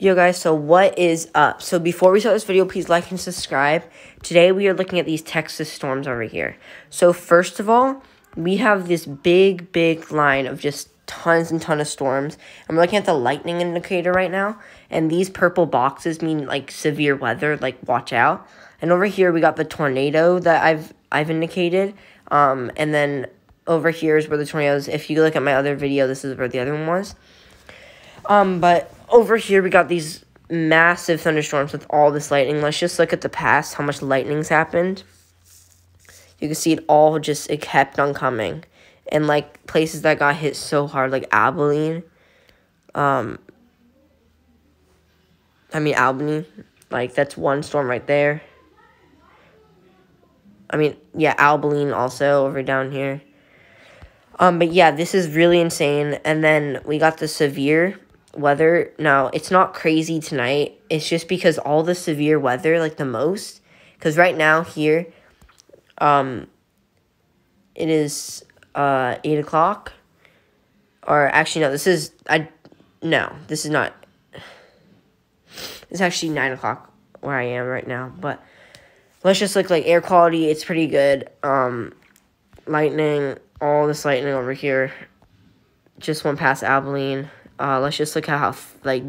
Yo guys, so what is up? So before we start this video, please like and subscribe. Today we are looking at these Texas storms over here. So first of all, we have this big, big line of just tons and ton of storms. I'm looking at the lightning indicator right now, and these purple boxes mean like severe weather, like watch out. And over here we got the tornado that I've I've indicated. Um, and then over here is where the tornadoes. If you look at my other video, this is where the other one was. Um, but over here we got these massive thunderstorms with all this lightning. Let's just look at the past, how much lightning's happened. You can see it all just, it kept on coming. And, like, places that got hit so hard, like Abilene. Um, I mean, Albany. Like, that's one storm right there. I mean, yeah, Abilene also over down here. Um, but yeah, this is really insane. And then we got the severe weather. Now, it's not crazy tonight. It's just because all the severe weather, like the most, because right now here, um, it is uh eight o'clock. Or actually, no, this is I. No, this is not. It's actually nine o'clock where I am right now. But let's just look like air quality. It's pretty good. Um, lightning, all this lightning over here. Just went past Abilene. Uh, let's just look at how like